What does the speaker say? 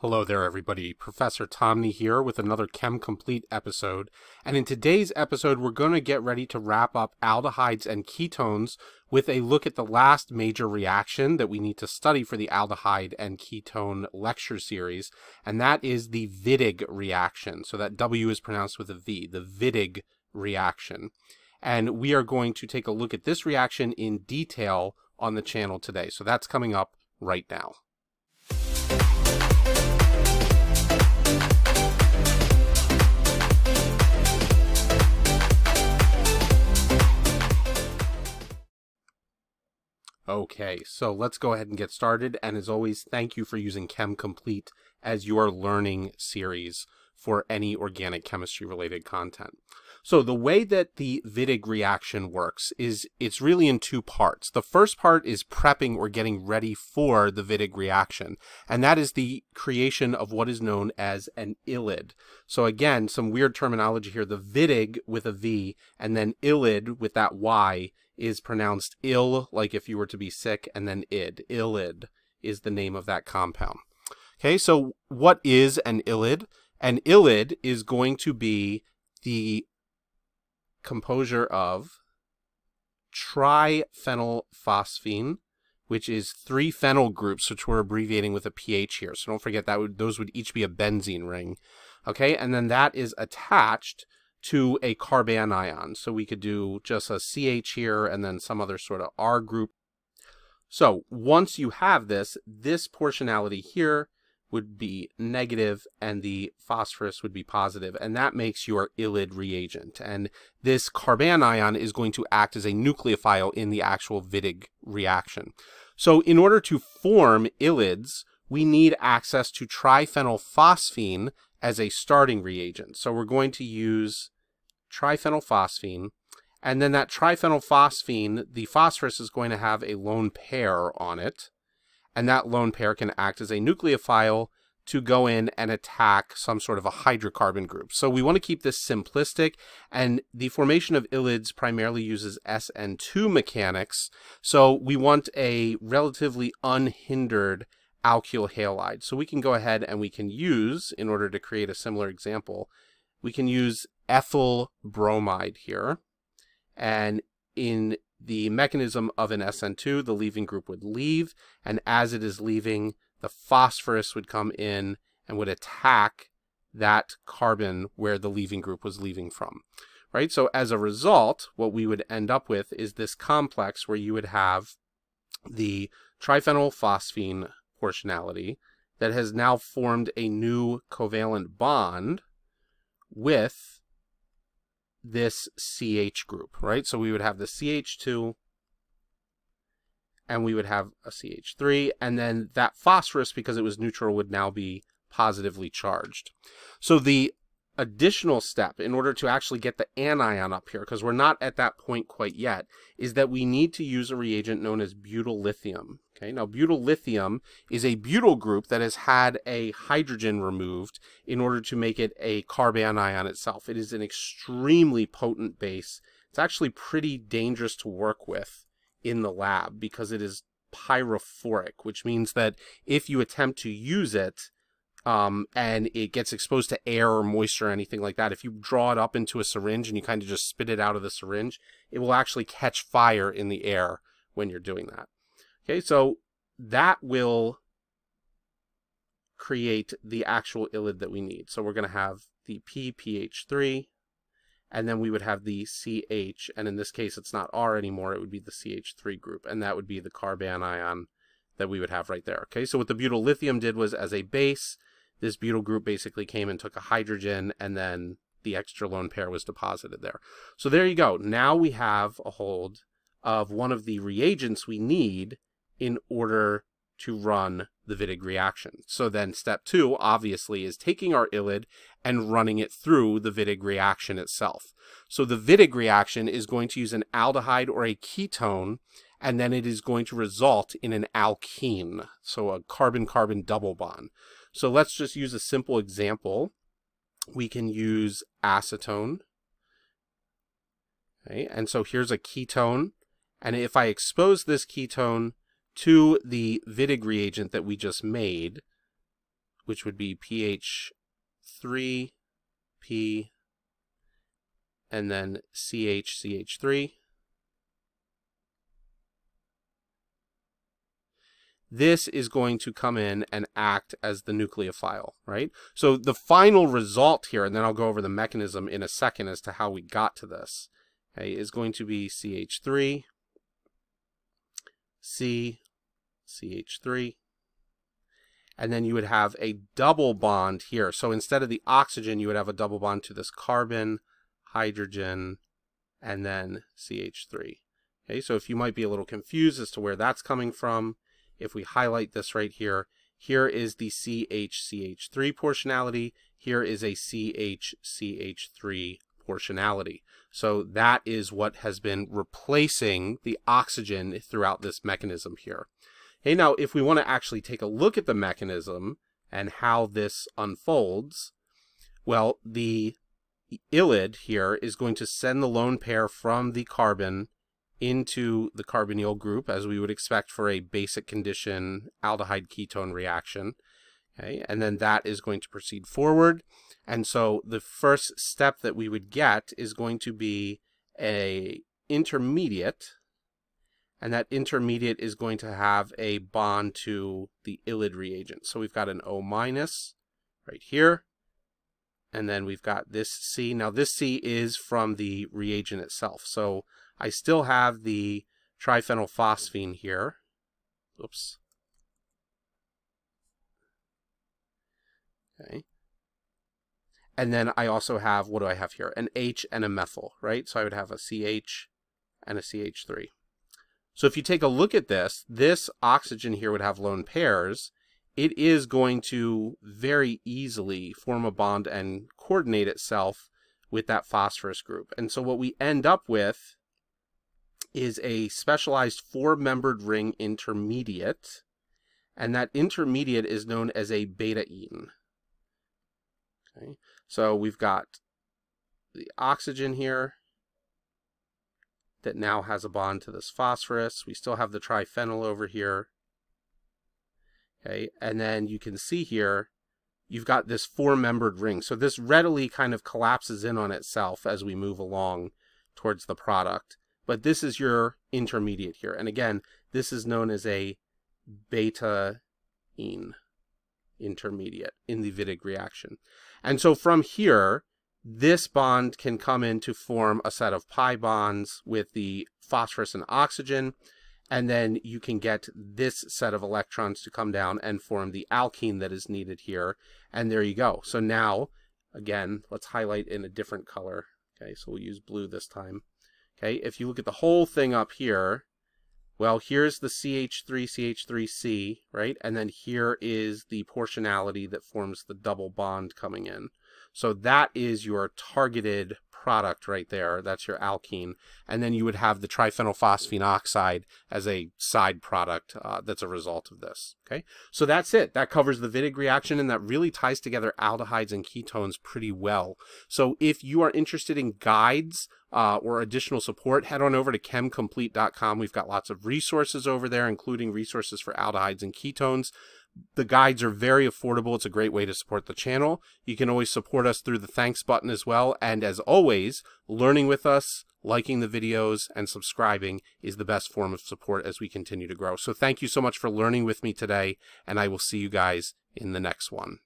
Hello there, everybody. Professor Tomney here with another Chem Complete episode. And in today's episode, we're going to get ready to wrap up aldehydes and ketones with a look at the last major reaction that we need to study for the aldehyde and ketone lecture series. And that is the Wittig reaction. So that W is pronounced with a V, the Wittig reaction. And we are going to take a look at this reaction in detail on the channel today. So that's coming up right now. Okay, so let's go ahead and get started. And as always, thank you for using Chem Complete as your learning series for any organic chemistry related content. So the way that the Wittig reaction works is it's really in two parts. The first part is prepping or getting ready for the Wittig reaction, and that is the creation of what is known as an ylid. So again, some weird terminology here. The Wittig with a V and then ylid with that Y is pronounced ill, like if you were to be sick, and then id. Ylid is the name of that compound. Okay, so what is an ylid? An ylid is going to be the composure of triphenylphosphine, which is three phenyl groups, which we're abbreviating with a pH here. So don't forget that would, those would each be a benzene ring. Okay, and then that is attached to a carbanion. So we could do just a CH here and then some other sort of R group. So once you have this, this portionality here would be negative and the phosphorus would be positive, and that makes your ylid reagent. And this carbanion is going to act as a nucleophile in the actual Wittig reaction. So in order to form ylids, we need access to triphenylphosphine as a starting reagent. So we're going to use triphenylphosphine, and then that triphenylphosphine, the phosphorus is going to have a lone pair on it, and that lone pair can act as a nucleophile to go in and attack some sort of a hydrocarbon group. So we want to keep this simplistic, and the formation of ylids primarily uses SN2 mechanics, so we want a relatively unhindered alkyl halide. So we can go ahead and we can use, in order to create a similar example, we can use ethyl bromide here. And in the mechanism of an SN2, the leaving group would leave. And as it is leaving, the phosphorus would come in and would attack that carbon where the leaving group was leaving from. Right? So as a result, what we would end up with is this complex where you would have the triphenylphosphine portionality that has now formed a new covalent bond with this CH group, right? So we would have the CH2 and we would have a CH3 and then that phosphorus because it was neutral would now be positively charged. So the additional step in order to actually get the anion up here, because we're not at that point quite yet, is that we need to use a reagent known as butyl lithium. Okay, now butyl lithium is a butyl group that has had a hydrogen removed in order to make it a carbanion itself. It is an extremely potent base. It's actually pretty dangerous to work with in the lab because it is pyrophoric, which means that if you attempt to use it, um, and it gets exposed to air or moisture or anything like that, if you draw it up into a syringe and you kind of just spit it out of the syringe, it will actually catch fire in the air when you're doing that. Okay, so that will create the actual ylid that we need. So we're going to have the PPH3, and then we would have the CH, and in this case it's not R anymore, it would be the CH3 group, and that would be the carbanion that we would have right there. Okay, so what the butyl lithium did was as a base, this butyl group basically came and took a hydrogen and then the extra lone pair was deposited there. So there you go. Now we have a hold of one of the reagents we need in order to run the Wittig reaction. So then step two, obviously, is taking our ylid and running it through the Wittig reaction itself. So the Wittig reaction is going to use an aldehyde or a ketone, and then it is going to result in an alkene, so a carbon-carbon double bond. So let's just use a simple example. We can use acetone. Okay, and so here's a ketone. And if I expose this ketone to the Wittig reagent that we just made, which would be pH3, P, and then CHCH3. This is going to come in and act as the nucleophile, right? So the final result here, and then I'll go over the mechanism in a second as to how we got to this, okay, is going to be CH3, C, CH3, and then you would have a double bond here. So instead of the oxygen, you would have a double bond to this carbon, hydrogen, and then CH3. Okay, so if you might be a little confused as to where that's coming from, if we highlight this right here, here is the CHCH3 portionality. Here is a CHCH3 portionality. So that is what has been replacing the oxygen throughout this mechanism here. Hey, now if we want to actually take a look at the mechanism and how this unfolds, well, the ylid here is going to send the lone pair from the carbon into the carbonyl group as we would expect for a basic condition aldehyde ketone reaction. Okay, and then that is going to proceed forward. And so the first step that we would get is going to be a intermediate, and that intermediate is going to have a bond to the ylid reagent. So we've got an O minus right here, and then we've got this C. Now this C is from the reagent itself. So I still have the triphenylphosphine here. Oops. Okay. And then I also have, what do I have here? An H and a methyl, right? So I would have a CH and a CH3. So if you take a look at this, this oxygen here would have lone pairs. It is going to very easily form a bond and coordinate itself with that phosphorus group. And so what we end up with is a specialized four-membered ring intermediate, and that intermediate is known as a betaine. Okay, so we've got the oxygen here that now has a bond to this phosphorus. We still have the triphenyl over here. Okay, and then you can see here, you've got this four-membered ring. So this readily kind of collapses in on itself as we move along towards the product but this is your intermediate here. And again, this is known as a betaine intermediate in the Wittig reaction. And so from here, this bond can come in to form a set of pi bonds with the phosphorus and oxygen, and then you can get this set of electrons to come down and form the alkene that is needed here. And there you go. So now, again, let's highlight in a different color. Okay, so we'll use blue this time. Okay, if you look at the whole thing up here, well, here's the CH3, CH3C, right? And then here is the portionality that forms the double bond coming in. So that is your targeted product right there. That's your alkene. And then you would have the triphenylphosphine oxide as a side product uh, that's a result of this. Okay, so that's it. That covers the Wittig reaction and that really ties together aldehydes and ketones pretty well. So if you are interested in guides uh, or additional support, head on over to chemcomplete.com. We've got lots of resources over there, including resources for aldehydes and ketones. The guides are very affordable. It's a great way to support the channel. You can always support us through the thanks button as well. And as always, learning with us, liking the videos, and subscribing is the best form of support as we continue to grow. So thank you so much for learning with me today, and I will see you guys in the next one.